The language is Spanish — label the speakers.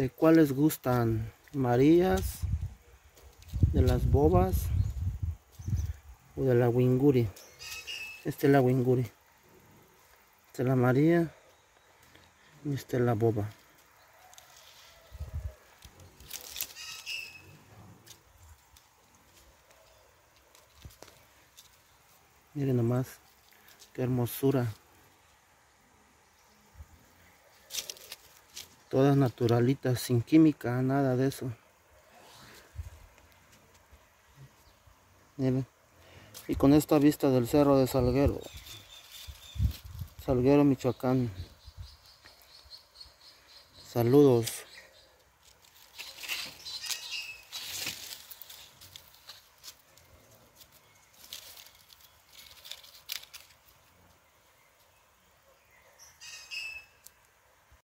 Speaker 1: ¿De cuáles gustan? ¿Marías? ¿De las bobas? ¿O de la winguri? Esta es la winguri. Esta es la María. Y esta es la boba. Miren nomás, qué hermosura. Todas naturalitas, sin química, nada de eso. Miren. Y con esta vista del cerro de Salguero. Salguero, Michoacán. Saludos.